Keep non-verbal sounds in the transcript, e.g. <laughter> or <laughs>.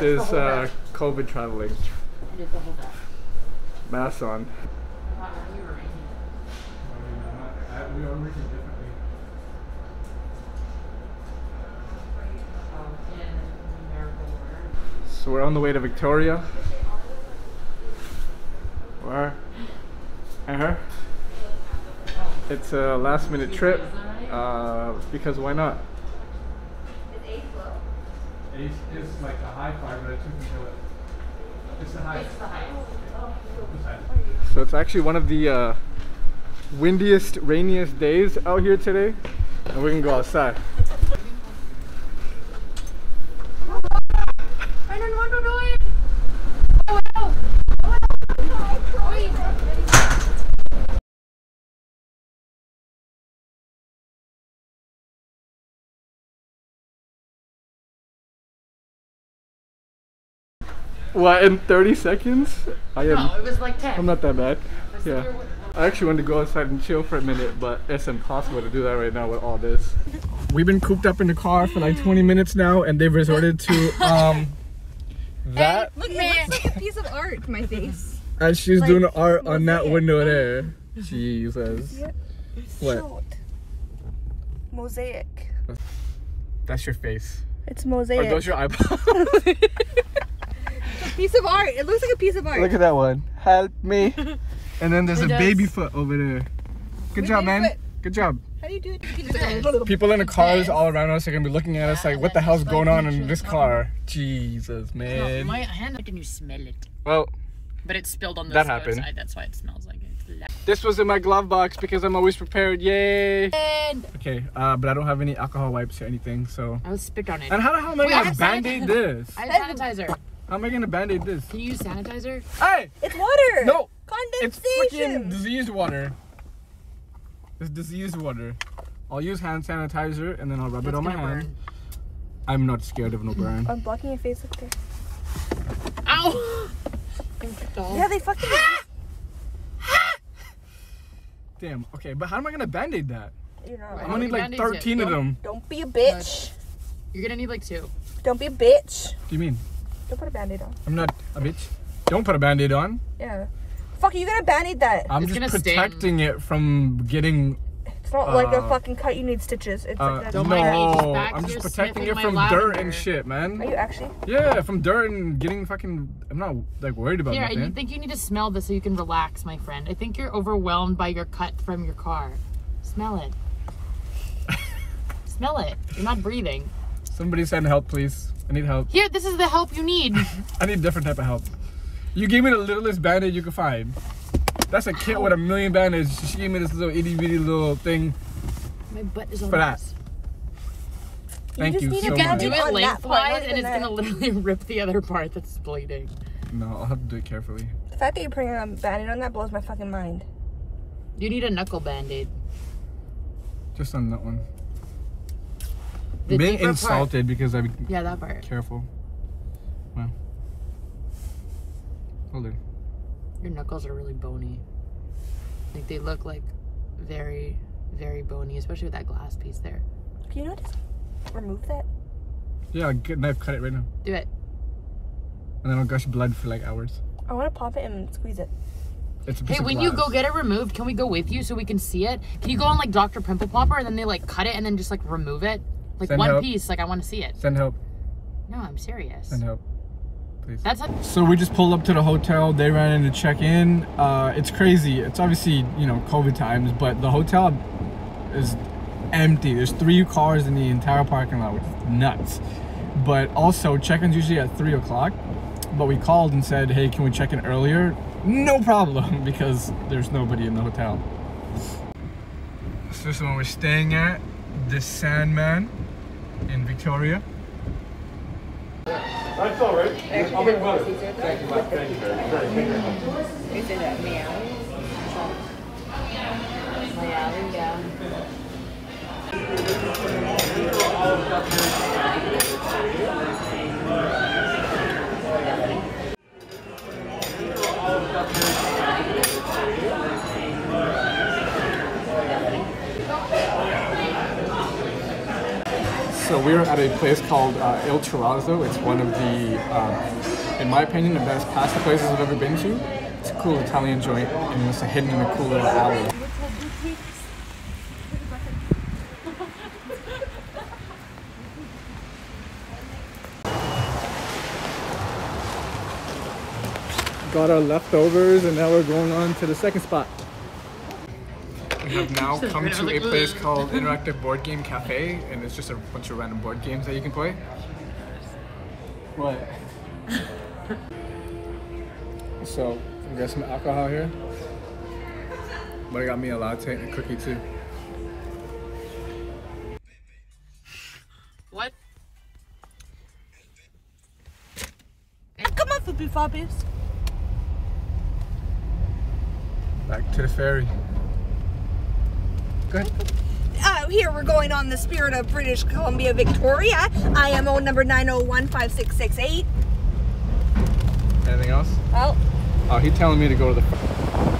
is uh, COVID traveling. I did the whole back. Mask on. I thought you were We are working differently. in numerical order. So we're on the way to Victoria. Where? And her? It's a last minute trip. Uh, because why not? Ace is like a high five, but I took until it. It's the high. It's the highest. So it's actually one of the uh, windiest, rainiest days out here today, and we can go outside. I don't want to do it. Oh, wow. What in 30 seconds? I am. No, it was like 10. I'm not that bad. That's Yeah. I actually wanted to go outside and chill for a minute, but it's impossible to do that right now with all this. We've been cooped up in the car for like 20 minutes now, and they've resorted to <laughs> um that. Look, it looks like a piece of art, my face. And she's like, doing art on that mosaic. window there. Jesus. Yep. What? Shoot. Mosaic. That's your face. It's Are mosaic. those your <laughs> eyeballs? <laughs> piece of art. It looks like a piece of art. Look at that one. Help me. <laughs> And then there's It a does. baby foot over there. Good Wait, job, man. foot. Good job. How do you do it? This. People in the cars all around us are gonna be looking at us like, what the hell's going on in this it's car? Jesus, No, man. my hand, can you smell it? Well, But it spilled on the That happened. side. That's why it smells like it. this was in my glove box because I'm always prepared. Yay! And Okay, uh, but I don't have any alcohol wipes or anything, so. I'll spit on it. And how the hell am I Wait, gonna have band aid this? I have sanitizer. How am I gonna band aid this? Can you use sanitizer? Hey! It's water. No! It's Condensation. freaking diseased water. It's diseased water. I'll use hand sanitizer and then I'll rub it on my gonna hand. I'm not scared of no burn. I'm blocking your face up there. Ow! I'm kicked off. Yeah, they fucking. <laughs> Damn. Okay, but how am I gonna band aid that? you know. I'm gonna need like Band-Aids 13 of Don't- them. Don't be a bitch. You're gonna need like two. Don't be a bitch. What do you mean? Don't put a band-aid on. I'm not a bitch. Don't put a band aid on. Yeah. Fuck, you gotta band-aid that. I'm It's just gonna sting. protecting it from getting. It's not like a uh, fucking cut. You need stitches. It's Uh, like that. Don't mind me, she's no, back I'm here just protecting it sniffing from my dirt lavender. and shit, man. Are man. you actually? Yeah, from dirt and getting fucking. I'm not like worried about Here, I nothing. think you need to smell this so you can relax, my friend. I think you're overwhelmed by your cut from your car. Smell it. <laughs> smell it. You're not breathing. Somebody send help, please. I need help. Here, this is the help you need. <laughs> I need a different type of help. You gave me the littlest band-aid you could find. That's a kit with a million band-aids. She gave me this little itty bitty little thing. My butt is on For that. this. Thank just you need so a You can much. do it on that part, not lengthwise, and it's that. gonna literally <laughs> rip the other part that's bleeding. No, I'll have to do it carefully. The fact that you're putting a band-aid on that blows my fucking mind. You need a knuckle band-aid. Just on that one. The being deeper part. insulted because I'm Yeah, that part. careful. Well, Hold it. Your knuckles are really bony. Like they look like very, very bony, especially with that glass piece there. Can you not just remove that? Yeah, I'll get a knife, cut it right now. Do it. And then I'll gush blood for like hours. I want to pop it and squeeze it. It's a piece Hey, of when you go get it removed, can we go with you so we can see it? Can you go on like Dr. Pimple Popper and then they like cut it and then just like remove it? Like Send one help. piece, like I want to see it. Send help. No, I'm serious. Send help. Please. That's So we just pulled up to the hotel. They ran in to check in. Uh, it's crazy. It's obviously you know COVID times, but the hotel is empty. There's three cars in the entire parking lot, which is nuts. But also check-in's usually at three o'clock. But we called and said, hey, can we check in earlier? No problem, <laughs> because there's nobody in the hotel. So this is one we're staying at, the Sandman in Victoria. That's all right. I'll make butter. Thank you, Mike. Thank you very much. Thank you very much. Is it a meow? Meow, yeah. So we're at a place called uh, Il Terrazzo. It's one of the, um, in my opinion, the best pasta places I've ever been to. It's a cool Italian joint, and it's hidden in a cool little alley. Got our leftovers, and now we're going on to the second spot. We have <laughs> now So come to was a place called Interactive Board Game Cafe, and it's just a bunch of random board games that you can play. What? so, we got some alcohol here. But I got me a latte and a cookie too. What? Come on, Flippy Floppies. Back to the ferry. Good. Uh, here we're going on the Spirit of British Columbia Victoria. IMO number 9015668. Anything else? Well, Oh, he's telling me to go to the.